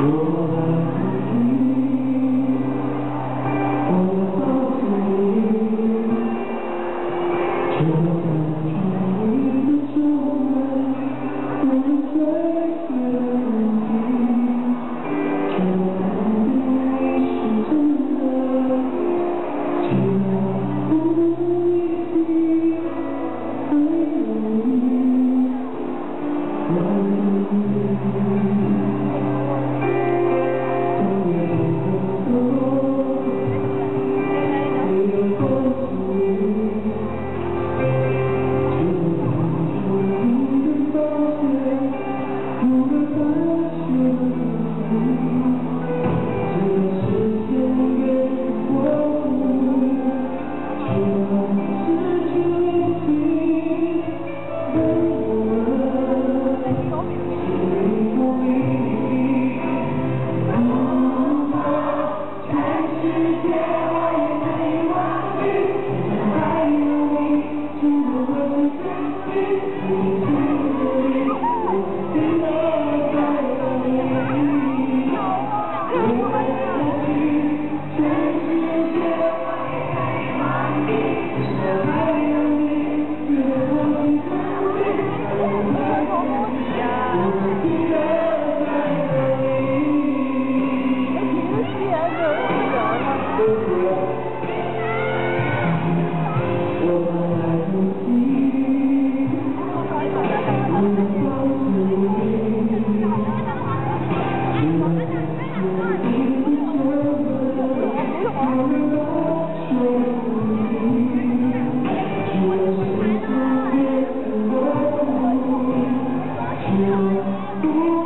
Oh, 来 yêu